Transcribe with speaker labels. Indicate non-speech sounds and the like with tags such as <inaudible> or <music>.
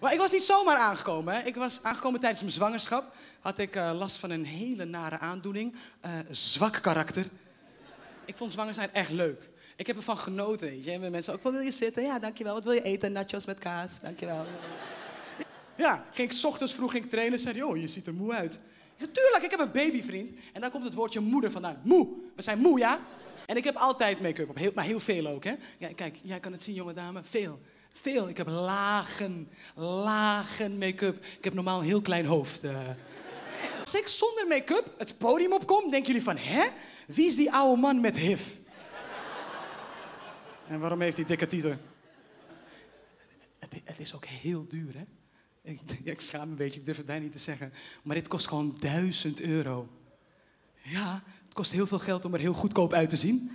Speaker 1: Maar ik was niet zomaar aangekomen. Hè. Ik was aangekomen tijdens mijn zwangerschap. Had ik eh, last van een hele nare aandoening. Eh, zwak karakter. Ik vond zwanger zijn echt leuk. Ik heb ervan genoten. Weet je. En mensen ook, wat wil je zitten? Ja, dankjewel. Wat wil je eten? Nachos met kaas. Dankjewel. <laughs> Ja, ging ik ochtends vroeg ging ik trainen. Zei je ziet er moe uit. Zei, tuurlijk, ik heb een babyvriend. En daar komt het woordje moeder vandaan. Moe. We zijn moe, ja? En ik heb altijd make-up op. Heel, maar heel veel ook, hè? Ja, kijk, jij kan het zien, jonge dame. Veel. Veel. Ik heb lagen, lagen make-up. Ik heb normaal een heel klein hoofd. eh. Als ik zonder make-up het podium opkom, denken jullie van, hè? Wie is die oude man met HIV? En waarom heeft hij dikke tieten? Het, het is ook heel duur, hè? Ik, <laughs> ik schaam me een beetje, ik durf het bijna niet te zeggen. Maar dit kost gewoon duizend euro. Ja, het kost heel veel geld om er heel goedkoop uit te zien.